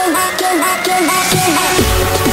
キュンキュンキュンキュンキュン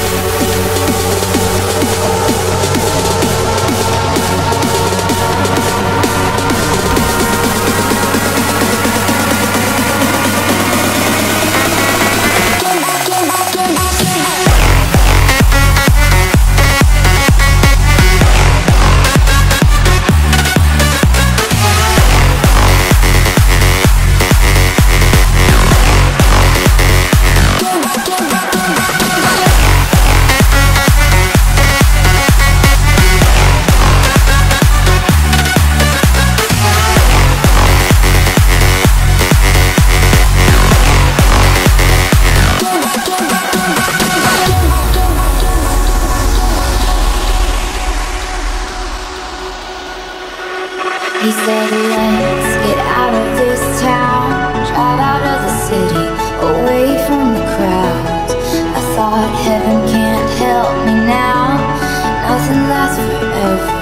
He said, let's get out of this town. Drive out of the city, away from the crowds. I thought heaven can't help me now. Nothing lasts forever.